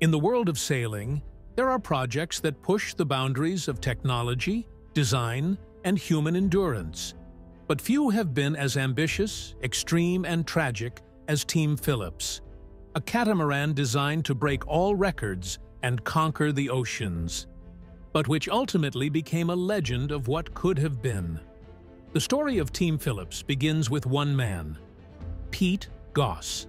In the world of sailing, there are projects that push the boundaries of technology, design, and human endurance. But few have been as ambitious, extreme, and tragic as Team Philips, a catamaran designed to break all records and conquer the oceans, but which ultimately became a legend of what could have been. The story of Team Philips begins with one man, Pete Goss,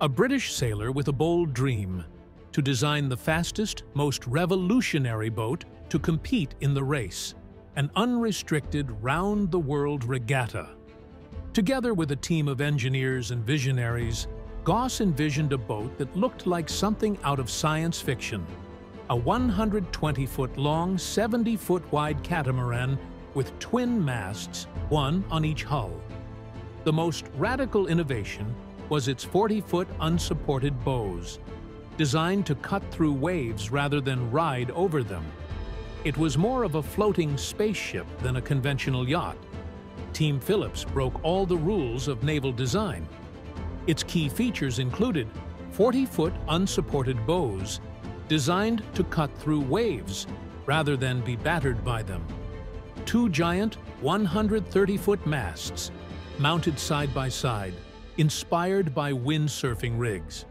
a British sailor with a bold dream to design the fastest, most revolutionary boat to compete in the race, an unrestricted round-the-world regatta. Together with a team of engineers and visionaries, Goss envisioned a boat that looked like something out of science fiction, a 120-foot-long, 70-foot-wide catamaran with twin masts, one on each hull. The most radical innovation was its 40-foot unsupported bows, designed to cut through waves rather than ride over them. It was more of a floating spaceship than a conventional yacht. Team Philips broke all the rules of naval design. Its key features included 40-foot unsupported bows designed to cut through waves rather than be battered by them. Two giant 130-foot masts mounted side by side, inspired by windsurfing rigs.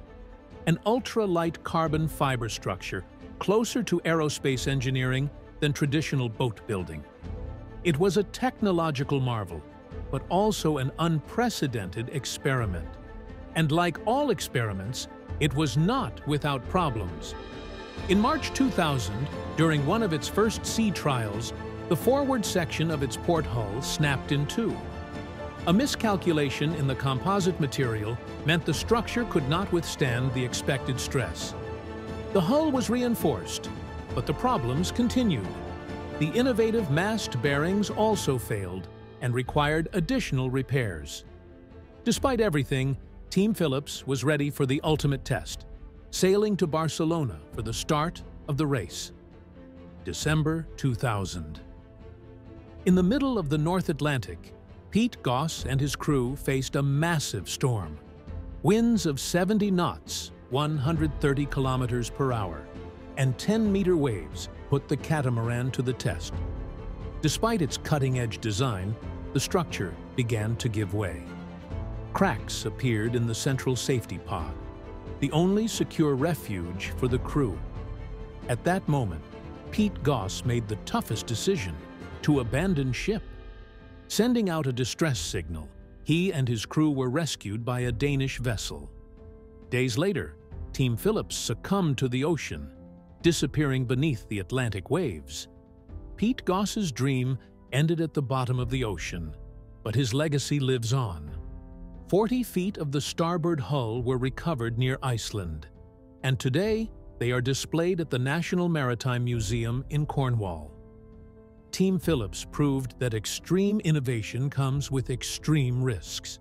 An ultra-light carbon fiber structure closer to aerospace engineering than traditional boat building. It was a technological marvel, but also an unprecedented experiment. And like all experiments, it was not without problems. In March 2000, during one of its first sea trials, the forward section of its port hull snapped in two. A miscalculation in the composite material meant the structure could not withstand the expected stress. The hull was reinforced, but the problems continued. The innovative mast bearings also failed and required additional repairs. Despite everything, Team Philips was ready for the ultimate test, sailing to Barcelona for the start of the race. December 2000. In the middle of the North Atlantic, Pete Goss and his crew faced a massive storm. Winds of 70 knots, 130 kilometers per hour, and 10-meter waves put the catamaran to the test. Despite its cutting-edge design, the structure began to give way. Cracks appeared in the central safety pod, the only secure refuge for the crew. At that moment, Pete Goss made the toughest decision to abandon ship. Sending out a distress signal, he and his crew were rescued by a Danish vessel. Days later, Team Philips succumbed to the ocean, disappearing beneath the Atlantic waves. Pete Goss's dream ended at the bottom of the ocean, but his legacy lives on. 40 feet of the starboard hull were recovered near Iceland, and today they are displayed at the National Maritime Museum in Cornwall. Team Philips proved that extreme innovation comes with extreme risks.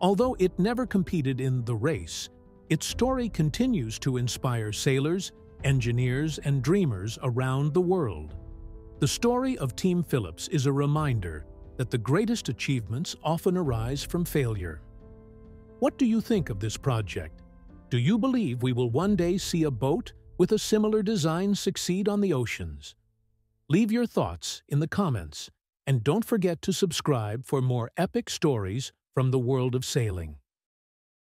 Although it never competed in the race, its story continues to inspire sailors, engineers, and dreamers around the world. The story of Team Philips is a reminder that the greatest achievements often arise from failure. What do you think of this project? Do you believe we will one day see a boat with a similar design succeed on the oceans? Leave your thoughts in the comments, and don't forget to subscribe for more epic stories from the world of sailing.